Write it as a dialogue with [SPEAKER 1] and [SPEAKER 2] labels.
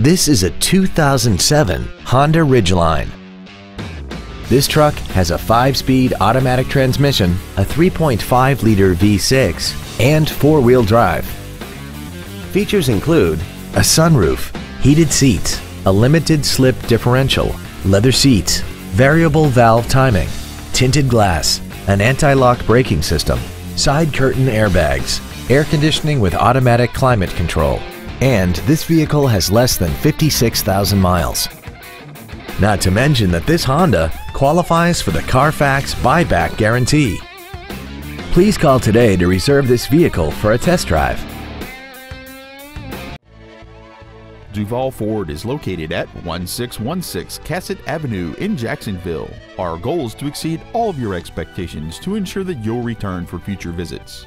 [SPEAKER 1] This is a 2007 Honda Ridgeline. This truck has a 5-speed automatic transmission, a 3.5-liter V6, and 4-wheel drive. Features include a sunroof, heated seats, a limited slip differential, leather seats, variable valve timing, tinted glass, an anti-lock braking system, side curtain airbags, air conditioning with automatic climate control, and this vehicle has less than 56,000 miles. Not to mention that this Honda qualifies for the Carfax buyback guarantee. Please call today to reserve this vehicle for a test drive.
[SPEAKER 2] Duval Ford is located at 1616 Cassat Avenue in Jacksonville. Our goal is to exceed all of your expectations to ensure that you'll return for future visits.